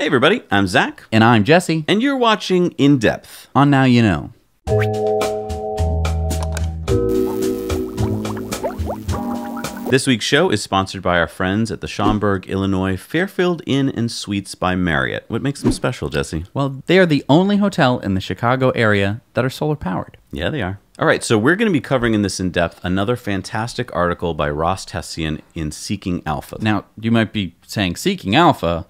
Hey, everybody, I'm Zac, And I'm Jesse. and you're watching In Depth. On Now You Know. This week's show is sponsored by our friends at the Schaumburg, Illinois Fairfield Inn and Suites by Marriott. What makes them special, Jesse? Well, they are the only hotel in the Chicago area that are solar powered. Yeah, they are. All right, so we're going to be covering in this in depth another fantastic article by Ross Tessien in Seeking Alpha. Now, you might be saying Seeking Alpha.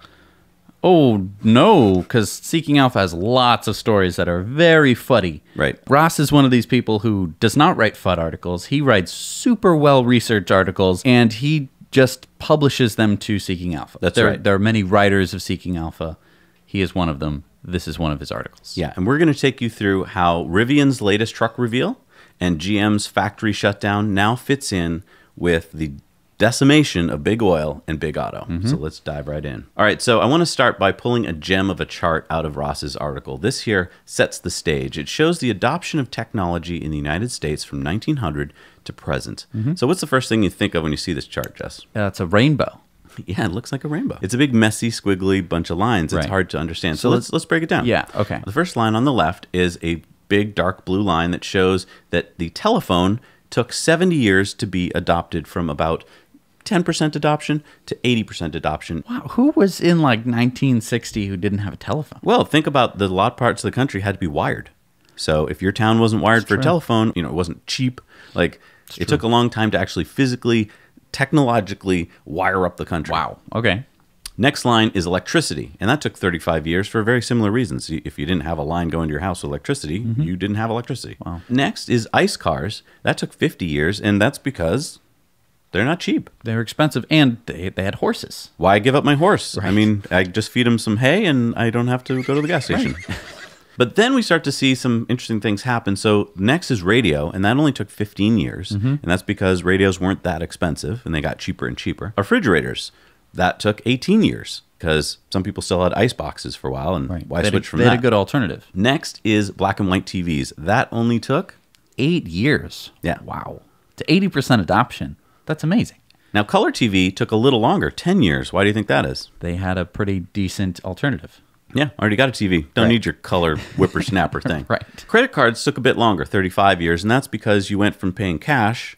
Oh, no, because Seeking Alpha has lots of stories that are very fuddy. Right. Ross is one of these people who does not write FUD articles. He writes super well researched articles and he just publishes them to Seeking Alpha. That's there, right. There are many writers of Seeking Alpha. He is one of them. This is one of his articles. Yeah, and we're going to take you through how Rivian's latest truck reveal and GM's factory shutdown now fits in with the decimation of big oil and big auto. So let's dive right in. All right, so I want to start by pulling a gem of a chart out of Ross's article. This here sets the stage. It shows the adoption of technology in the United States from 1900 to present. So what's the first thing you think of when you see this chart, Jess? Uh, it's a rainbow. Yeah, it looks like a rainbow. It's a big, messy, squiggly bunch of lines. It's Right. hard to understand. So, So let's let's break it down. Yeah, okay. The first line on the left is a big, dark blue line that shows that the telephone took 70 years to be adopted from about 10% adoption to 80% adoption. Wow, who was in like 1960 who didn't have a telephone? Well, think about the lot parts of the country had to be wired. So if your town wasn't wired for a true. telephone, you know, it wasn't cheap. Like it took a long time to actually physically, technologically wire up the country. Wow. Okay. Next line is electricity, and that took 35 years for very similar reasons. If you didn't have a line going to your house with electricity, mm-hmm. you didn't have electricity. Wow. Next is ice cars. That took 50 years, and that's because they're not cheap. They were expensive and they, they had horses. Why give up my horse? I mean, I just feed him some hay, and I don't have to go to the gas station. But then we start to see some interesting things happen. So next is radio, and that only took 15 years, mm-hmm. and that's because radios weren't that expensive, and they got cheaper and cheaper. Refrigerators, that took 18 years because some people still had ice boxes for a while, and why they switch a, from they that? had a good alternative. next is black and white TVs. That only took Eight years. Yeah. Wow. To 80% adoption. That's amazing. now color TV took a little longer, 10 years. Why do you think that is? They had a pretty decent alternative. Yeah, already got a TV. Don't Right. need your color whippersnapper thing. Right. Credit cards took a bit longer, 35 years, and that's because you went from paying cash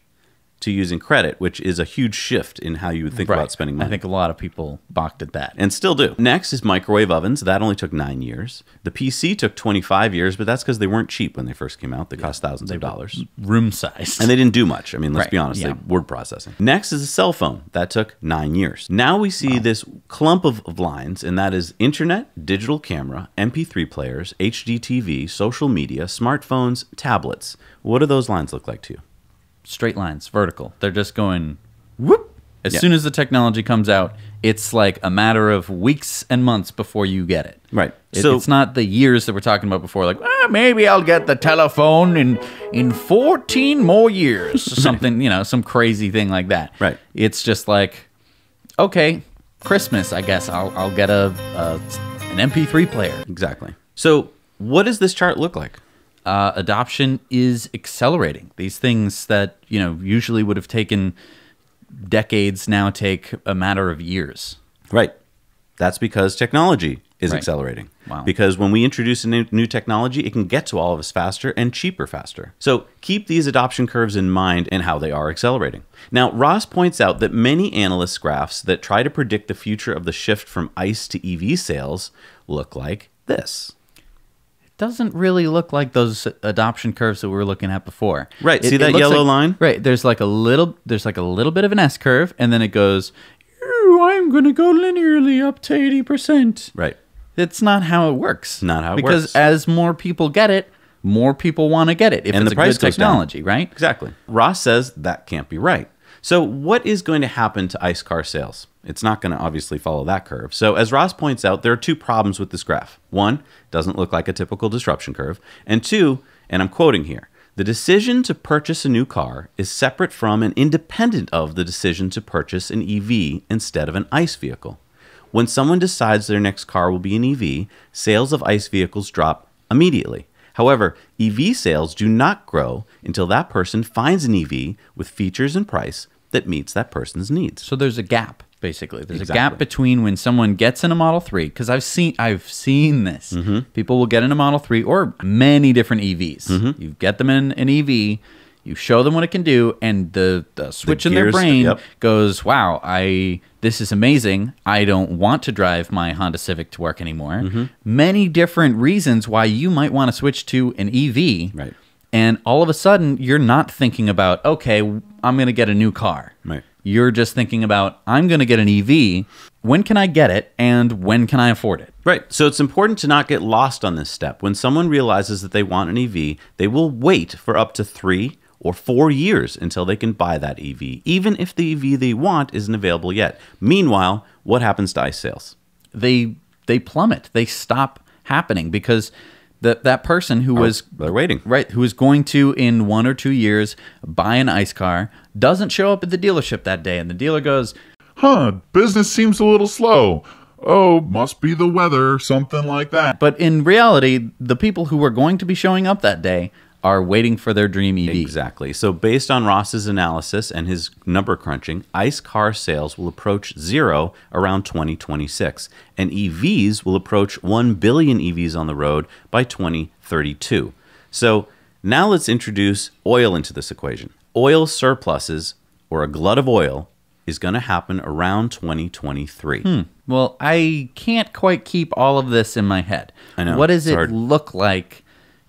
to using credit, which is a huge shift in how you would think about spending money. I think a lot of people balked at that. and still do. Next is microwave ovens. That only took nine years. The PC took 25 years, but that's because they weren't cheap when they first came out. They cost thousands of dollars. Room size. And they didn't do much. I mean, let's Right, be honest, yeah. they word processing. Next is a cell phone. That took nine years. Now we see this clump of, of lines, and that is internet, digital camera, MP3 players, HD TV, social media, smartphones, tablets. What do those lines look like to you? Straight lines, vertical. They're just going whoop. As Yeah. soon as the technology comes out, it's like a matter of weeks and months before you get it. Right. It- So- it's not the years that we're talking about before, like ah, maybe I'll get the telephone in in fourteen more years, something. You know, some crazy thing like that. Right. It's just like, okay, Christmas. I guess I'll I'll get a, a an MP3 player. Exactly. So, what does this chart look like? Uh, adoption is accelerating. These things that you know usually would have taken decades now take a matter of years. Right. That's because technology is Right. accelerating. Wow. Because when we introduce a new, new technology, it can get to all of us faster and cheaper faster. So keep these adoption curves in mind and how they are accelerating. Now, Ross points out that many analyst graphs that try to predict the future of the shift from ICE to EV sales look like this. Doesn't really look like those adoption curves that we were looking at before. Right, It- see that yellow like- line? Right. There's like a little. There's like a little bit of an S curve, and then it goes. I'm going to go linearly up to eighty percent. Right. It's not how it works. Not how it because works. Because as more people get it, more people want to get it. If And it's the a price good goes down. technology, right? Exactly. Ross says that can't be right. So, what is going to happen to ICE car sales? It's not going to obviously follow that curve. So, as Ross points out, there are two problems with this graph. One, it doesn't look like a typical disruption curve. And two, and I'm quoting here, the decision to purchase a new car is separate from and independent of the decision to purchase an EV instead of an ICE vehicle. When someone decides their next car will be an EV, sales of ICE vehicles drop immediately. However, EV sales do not grow until that person finds an EV with features and price that meets that person's needs. So there's a gap basically. There's a gap between when someone gets in a Model 3 cuz I've seen I've seen this. Mm-hmm. People will get in a Model 3 or many different EVs. Mm-hmm. You get them in an EV, you show them what it can do and the, the switch in their brain yep. goes, "Wow, I this is amazing. I don't want to drive my Honda Civic to work anymore." Mm-hmm. Many different reasons why you might want to switch to an EV. Right. And all of a sudden, you're not thinking about, okay, I'm going to get a new car. Right. You're just thinking about, I'm going to get an EV. When can I get it? And when can I afford it? Right. So it's important to not get lost on this step. When someone realizes that they want an EV, they will wait for up to three or four years until they can buy that EV, even if the EV they want isn't available yet. Meanwhile, what happens to ICE sales? They they plummet. They stop happening because that that person who oh, was They're waiting. right who is going to in one or two years buy an ice car doesn't show up at the dealership that day, and the dealer goes, Huh, business seems a little slow. Oh, must be the weather, something like that. but in reality, the people who are going to be showing up that day are waiting for their dream EV. Exactly. So, based on Ross's analysis and his number crunching, ICE car sales will approach zero around 2026, and EVs will approach 1 billion EVs on the road by 2032. So, now let's introduce oil into this equation. Oil surpluses, or a glut of oil, is going to happen around 2023. Hmm. Well, I can't quite keep all of this in my head. I know, What does it hard. look like?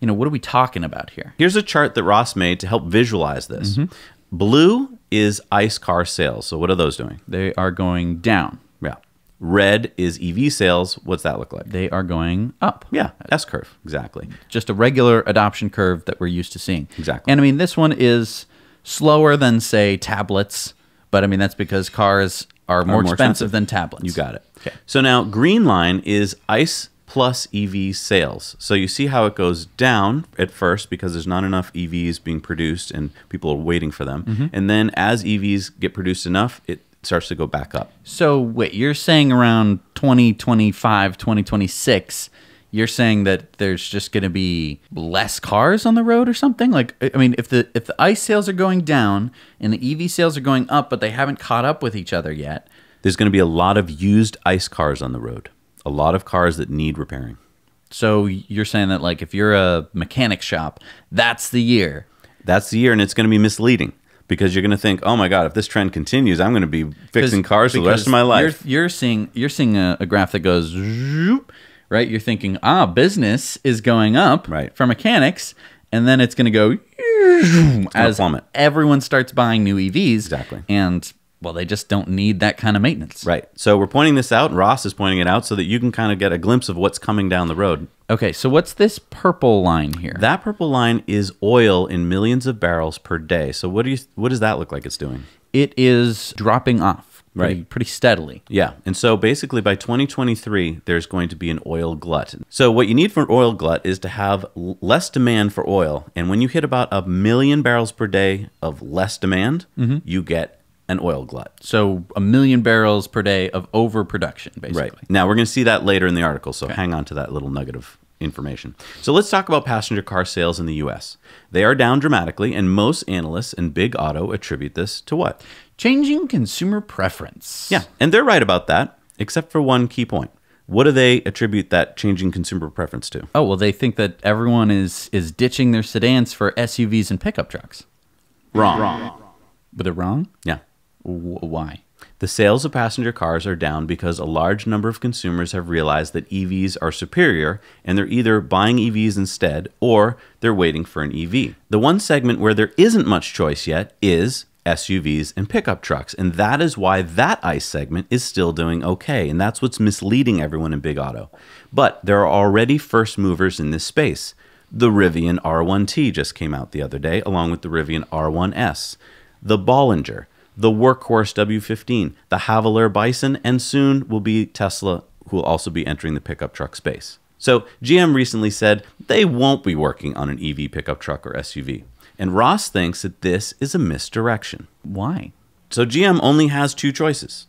You know, what are we talking about here? Here's a chart that Ross made to help visualize this. Mm-hmm. Blue is ICE car sales. So, what are those doing? They are going down. Yeah. Red is EV sales. What's that look like? They are going up. Yeah, S curve. Exactly. Just a regular adoption curve that we're used to seeing. Exactly. And I mean, this one is slower than, say, tablets, but I mean, that's because cars are more, more expensive, expensive. than tablets. You got it. Okay. So now green line is ICE plus EV sales. So you see how it goes down at first because there's not enough EVs being produced and people are waiting for them. Mm-hmm. And then as EVs get produced enough, it starts to go back up. So, wait, you're saying around 2025, 2026, you're saying that there's just going to be less cars on the road or something? Like, I mean, if the if the ICE sales are going down and the EV sales are going up, but they haven't caught up with each other yet, There's going to be a lot of used ICE cars on the road. A lot of cars that need repairing. so you're saying that like if you're a mechanic shop, that's the year. That's the year, and it's going to be misleading because you're going to think, "Oh my God, if this trend continues, I'm going to be fixing cars for the rest of my life." You're, you're seeing you're seeing a, a graph that goes zoop, right. You're thinking, ah, business is going up Right. for mechanics, and then it's going to go as plummet. everyone starts buying new EVs. Exactly. and well, they just don't need that kind of maintenance. Right. So we're pointing this out, Ross is pointing it out so that you can kind of get a glimpse of what's coming down the road. Okay, so what's this purple line here? That purple line is oil in millions of barrels per day. So what do you what does that look like it's doing? it is dropping off pretty, Right. pretty steadily. Yeah. And so basically by 2023 there's going to be an oil glut. So what you need for an oil glut is to have less demand for oil. And when you hit about a million barrels per day of less demand, mm-hmm. you get an oil glut. So a million barrels per day of overproduction, basically. Right. Now we're going to see that later in the article, so hang on to that little nugget of information. So let's talk about passenger car sales in the US. They are down dramatically and most analysts and big auto attribute this to what? Changing consumer preference. Yeah, and they're right about that, except for one key point. What do they attribute that changing consumer preference to? Oh well, they think that everyone is is ditching their sedans for SUVs and pickup trucks. Wrong. But they're wrong. Yeah. Why? The sales of passenger cars are down because a large number of consumers have realized that EVs are superior and they're either buying EVs instead or they're waiting for an EV. The one segment where there isn't much choice yet is SUVs and pickup trucks, and that is why that ICE segment is still doing okay, and that's what's misleading everyone in Big Auto. But there are already first movers in this space. The Rivian R1T just came out the other day, along with the Rivian R1S the Bollinger, the Workhorse W15, the Havelaar Bison, and soon will be Tesla, who will also be entering the pickup truck space. So GM recently said they won't be working on an EV pickup truck or SUV. And Ross thinks that this is a misdirection. Why? So GM only has two choices.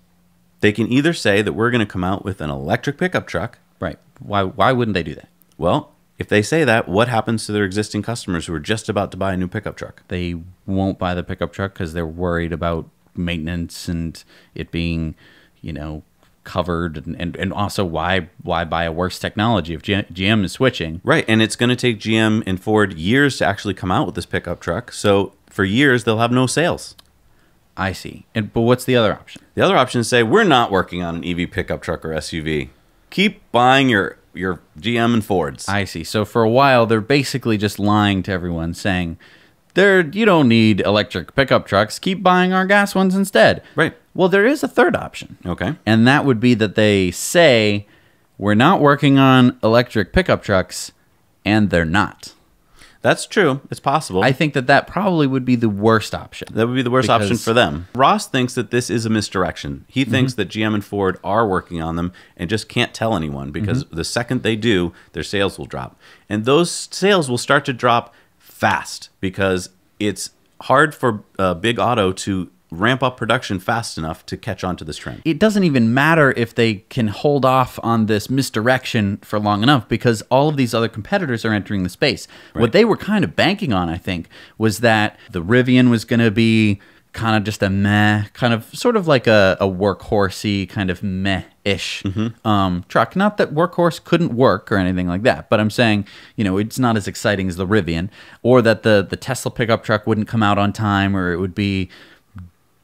They can either say that we're going to come out with an electric pickup truck. Right. Why? Why wouldn't they do that? Well, if they say that, what happens to their existing customers who are just about to buy a new pickup truck? They won't buy the pickup truck because they're worried about maintenance and it being, you know, covered and, and, and also why why buy a worse technology if G- GM is switching? Right, and it's going to take GM and Ford years to actually come out with this pickup truck. So for years they'll have no sales. I see. And but what's the other option? The other option is say we're not working on an EV pickup truck or SUV. Keep buying your your GM and Fords. I see. So for a while they're basically just lying to everyone saying there you don't need electric pickup trucks, keep buying our gas ones instead. Right. Well, there is a third option. Okay. And that would be that they say we're not working on electric pickup trucks and they're not. That's true. It's possible. I think that that probably would be the worst option. that would be the worst option for them. Ross thinks that this is a misdirection. He mm-hmm. thinks that GM and Ford are working on them and just can't tell anyone because mm-hmm. the second they do, their sales will drop. And those sales will start to drop fast because it's hard for uh, Big Auto to ramp up production fast enough to catch on to this trend. it doesn't even matter if they can hold off on this misdirection for long enough because all of these other competitors are entering the space. What they were kind of banking on, I think, was that the Rivian was going to be kind of just a meh, kind of sort of like a, a workhorsey kind of meh ish um, truck. Not that workhorse couldn't work or anything like that, but I'm saying, you know, it's not as exciting as the Rivian, or that the the Tesla pickup truck wouldn't come out on time, or it would be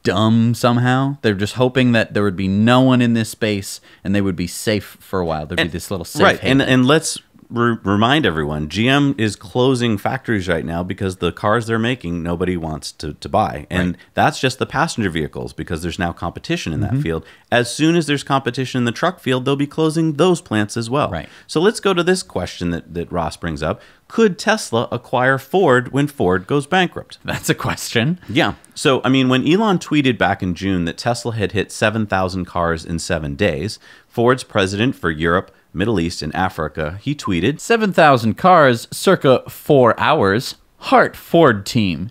dumb somehow. They're just hoping that there would be no one in this space and they would be safe for a while. There'd be this little safe right haven. and and let's re- remind everyone gm is closing factories right now because the cars they're making nobody wants to, to buy and that's just the passenger vehicles because there's now competition in that Mm-hmm. field as soon as there's competition in the truck field they'll be closing those plants as well Right. so let's go to this question that, that ross brings up could tesla acquire ford when ford goes bankrupt That's a question. yeah. So, I mean, when Elon tweeted back in June that Tesla had hit 7,000 cars in seven days, Ford's president for Europe, Middle East, and Africa, he tweeted, 7,000 cars, circa four hours. Heart Ford team.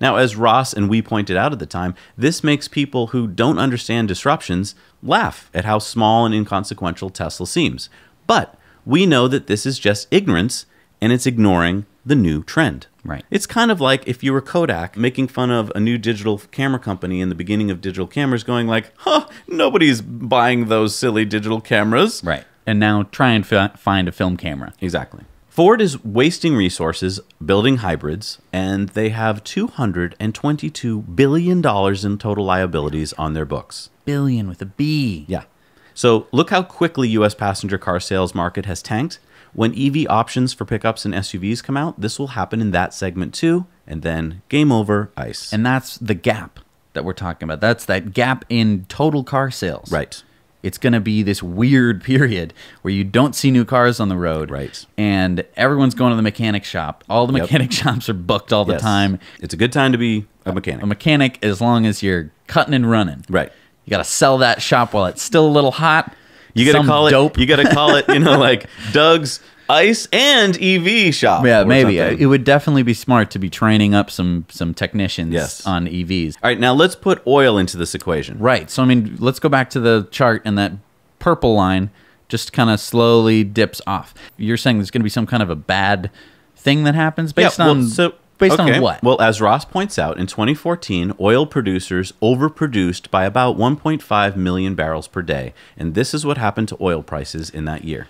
Now, as Ross and we pointed out at the time, this makes people who don't understand disruptions laugh at how small and inconsequential Tesla seems. But we know that this is just ignorance and it's ignoring the new trend. Right. It's kind of like if you were Kodak making fun of a new digital camera company in the beginning of digital cameras, going like, huh, nobody's buying those silly digital cameras. Right. And now try and fi- find a film camera. Exactly. Ford is wasting resources building hybrids, and they have $222 billion in total liabilities on their books. Billion with a B. Yeah. So look how quickly U.S. passenger car sales market has tanked. When EV options for pickups and SUVs come out, this will happen in that segment too, and then game over, ice. And that's the gap that we're talking about. That's that gap in total car sales. right. It's going to be this weird period where you don't see new cars on the road. Right. And everyone's going to the mechanic shop. All the Yep. mechanic shops are booked all the Yes. time. It's a good time to be a mechanic. A mechanic, as long as you're cutting and running. right. You got to sell that shop while it's still a little hot. You gotta Some call it. dope. You gotta call it. You know, like Doug's Ice and EV shop. yeah, maybe something. it would definitely be smart to be training up some some technicians Yes. on EVs. All right, now let's put oil into this equation. Right. So I mean, let's go back to the chart and that purple line just kind of slowly dips off. You're saying there's going to be some kind of a bad thing that happens based yeah, well, on so based okay. on what? Well, as Ross points out, in 2014, oil producers overproduced by about 1.5 million barrels per day, and this is what happened to oil prices in that year.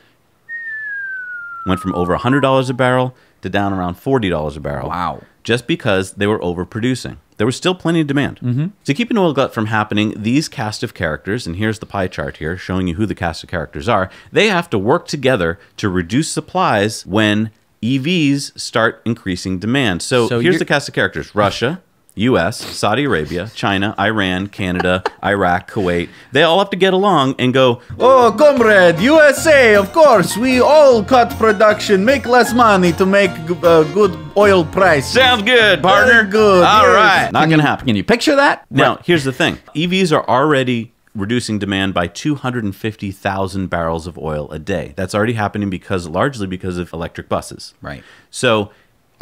Went from over $100 a barrel to down around $40 a barrel. Wow. Just because they were overproducing. There was still plenty of demand. Mm-hmm. To keep an oil glut from happening, these cast of characters, and here's the pie chart here showing you who the cast of characters are, they have to work together to reduce supplies when EVs start increasing demand. So, So here's the cast of characters Russia, US, Saudi Arabia, China, Iran, Canada, Iraq, Kuwait. They all have to get along and go, Oh, comrade, USA, of course. We all cut production, make less money to make uh, good oil price. Sounds good, partner. Very good. All yes. right. Not going to happen. Can you picture that? Now, here's the thing EVs are already reducing demand by 250,000 barrels of oil a day. That's already happening because largely because of electric buses. Right. So,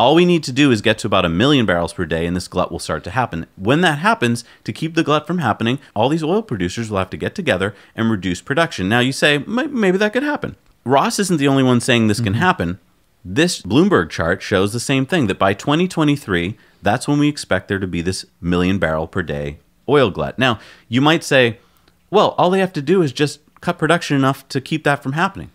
all we need to do is get to about a million barrels per day, and this glut will start to happen. When that happens, to keep the glut from happening, all these oil producers will have to get together and reduce production. Now, you say, maybe that could happen. Ross isn't the only one saying this can mm-hmm. happen. This Bloomberg chart shows the same thing that by 2023, that's when we expect there to be this million barrel per day oil glut. Now, you might say, Well, all they have to do is just cut production enough to keep that from happening.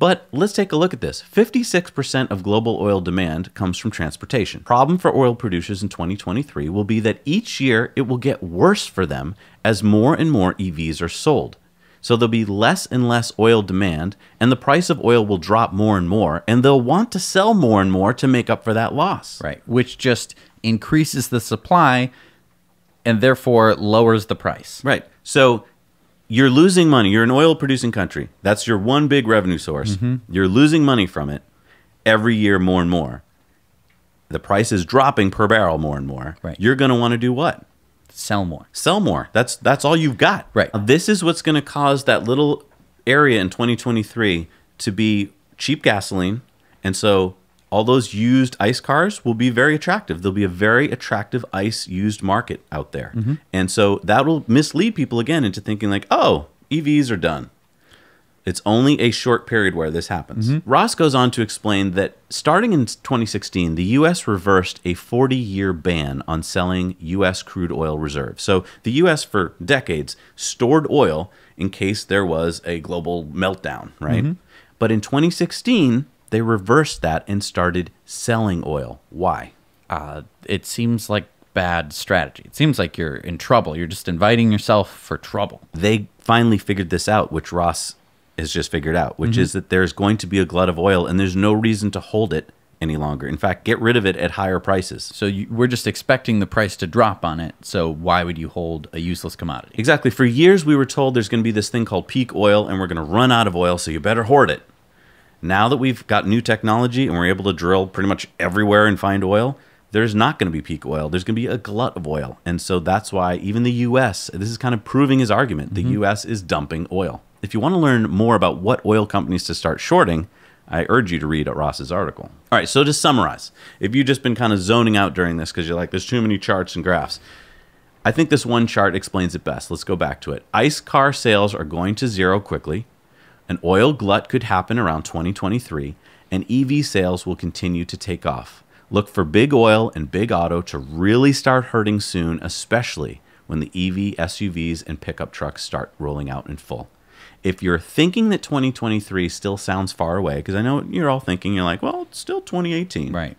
But let's take a look at this. 56% of global oil demand comes from transportation. Problem for oil producers in 2023 will be that each year it will get worse for them as more and more EVs are sold. So there'll be less and less oil demand, and the price of oil will drop more and more, and they'll want to sell more and more to make up for that loss. Right. Which just increases the supply and therefore lowers the price. Right. So you're losing money. You're an oil producing country. That's your one big revenue source. Mm-hmm. You're losing money from it every year more and more. The price is dropping per barrel more and more. Right. You're going to want to do what? Sell more. Sell more. That's that's all you've got. Right. This is what's going to cause that little area in 2023 to be cheap gasoline, and so all those used ICE cars will be very attractive. There'll be a very attractive ICE used market out there, mm-hmm. and so that will mislead people again into thinking like, oh, EVs are done. It's only a short period where this happens. Mm-hmm. Ross goes on to explain that starting in 2016, the U.S. reversed a 40 year ban on selling U.S. crude oil reserves. So the U.S. for decades stored oil in case there was a global meltdown, right? Mm-hmm. But in 2016, they reversed that and started selling oil. Why? Uh, it seems like bad strategy. It seems like you're in trouble. You're just inviting yourself for trouble. they finally figured this out, which Ross has just figured out, which is that there's going to be a glut of oil and there's no reason to hold it any longer. In fact, get rid of it at higher prices. So you, we're just expecting the price to drop on it. So why would you hold a useless commodity? Exactly. For years, we were told there's going to be this thing called peak oil and we're going to run out of oil, so you better hoard it. Now that we've got new technology and we're able to drill pretty much everywhere and find oil, there's not going to be peak oil. There's going to be a glut of oil. And so that's why even the US, this is kind of proving his argument, the mm-hmm. US is dumping oil. If you want to learn more about what oil companies to start shorting, I urge you to read Ross's article. All right, so to summarize, if you've just been kind of zoning out during this because you're like, there's too many charts and graphs, I think this one chart explains it best. Let's go back to it. ICE car sales are going to zero quickly. An oil glut could happen around 2023, and EV sales will continue to take off. Look for big oil and big auto to really start hurting soon, especially when the EV SUVs and pickup trucks start rolling out in full. If you're thinking that 2023 still sounds far away, because I know you're all thinking, you're like, well, it's still 2018 Right.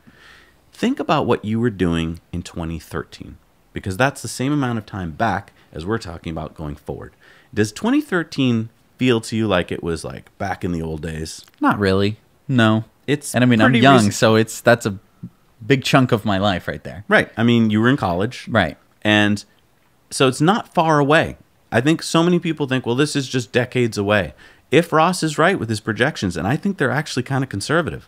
think about what you were doing in 2013 because that's the same amount of time back as we're talking about going forward. Does 2013 feel to you like it was like back in the old days? Not really. No. It's And I mean, I'm young, recent. so it's that's a big chunk of my life right there. Right. I mean, you were in college. Right. And so it's not far away. I think so many people think, well, this is just decades away. If Ross is right with his projections, and I think they're actually kind of conservative,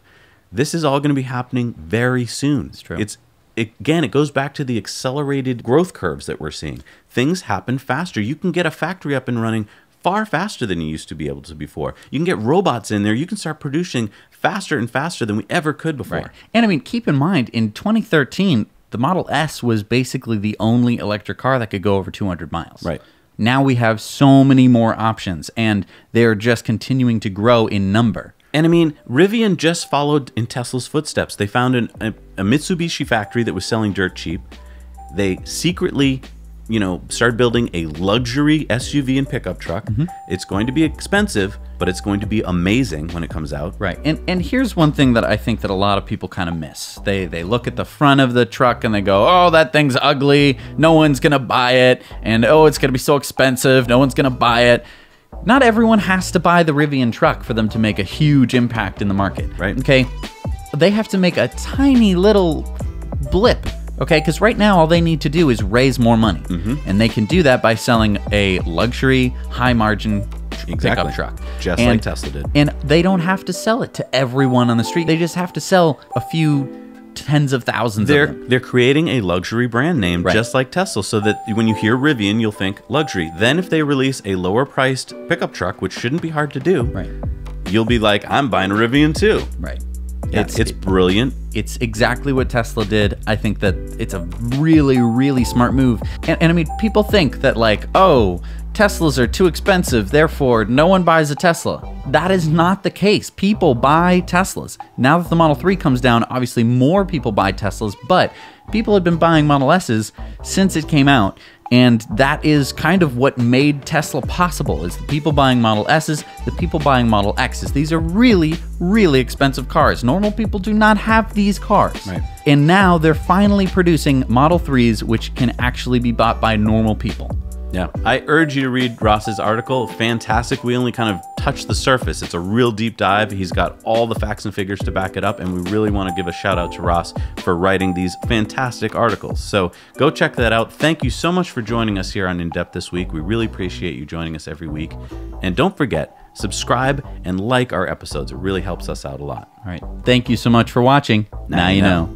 this is all going to be happening very soon. It's true. It's again, it goes back to the accelerated growth curves that we're seeing. Things happen faster. You can get a factory up and running far faster than you used to be able to before. You can get robots in there. You can start producing faster and faster than we ever could before. Right. And I mean, keep in mind, in 2013, the Model S was basically the only electric car that could go over 200 miles. Right. Now we have so many more options, and they're just continuing to grow in number. And I mean, Rivian just followed in Tesla's footsteps. They found an, a, a Mitsubishi factory that was selling dirt cheap. They secretly, you know, start building a luxury SUV and pickup truck. Mm-hmm. It's going to be expensive, but it's going to be amazing when it comes out. Right. And and here's one thing that I think that a lot of people kind of miss. They they look at the front of the truck and they go, "Oh, that thing's ugly. No one's going to buy it." And, "Oh, it's going to be so expensive. No one's going to buy it." Not everyone has to buy the Rivian truck for them to make a huge impact in the market. Right. Okay. They have to make a tiny little blip. Okay, because right now all they need to do is raise more money, Mm-hmm. and they can do that by selling a luxury, high margin Exactly. pickup truck, Just like Tesla did. And they don't have to sell it to everyone on the street. They just have to sell a few tens of thousands They're of them. they're creating a luxury brand name Right. just like Tesla so that when you hear Rivian you'll think luxury. Then if they release a lower priced pickup truck, which shouldn't be hard to do, Right. you'll be like I'm buying a Rivian too. Right. It's it's brilliant. it's exactly what Tesla did. I think that it's a really, really smart move. And, and I mean, people think that, like, oh, Teslas are too expensive, therefore no one buys a Tesla. That is not the case. People buy Teslas. Now that the Model 3 comes down, obviously more people buy Teslas, but people have been buying Model S's since it came out. And that is kind of what made Tesla possible is the people buying Model S's, the people buying Model X's. These are really, really expensive cars. Normal people do not have these cars. Right. And now they're finally producing Model 3s which can actually be bought by normal people. Yeah, I urge you to read Ross's article. Fantastic. We only kind of touched the surface. It's a real deep dive. He's got all the facts and figures to back it up, and we really want to give a shout out to Ross for writing these fantastic articles. So go check that out. Thank you so much for joining us here on In Depth this week. We really appreciate you joining us every week. And don't forget, subscribe and like our episodes. It really helps us out a lot. All right. Thank you so much for watching. Now, you know.